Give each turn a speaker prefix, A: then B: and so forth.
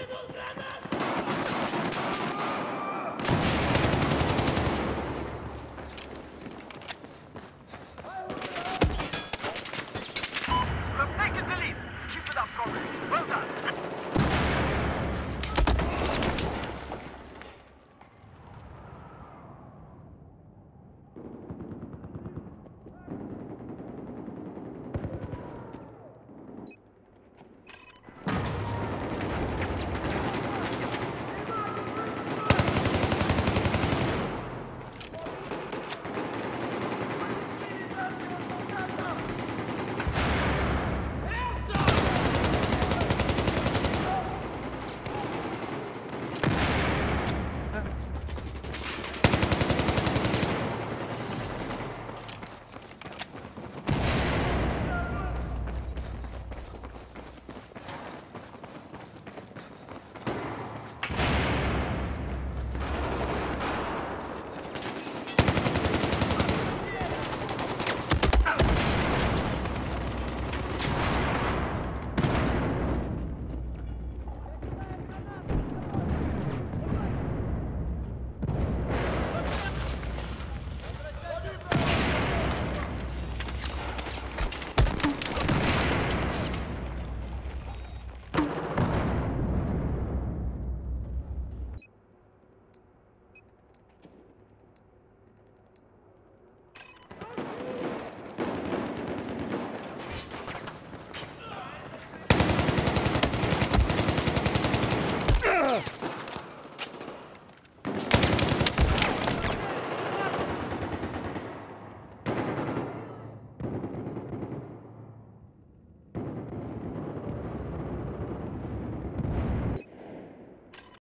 A: Идут гранаты!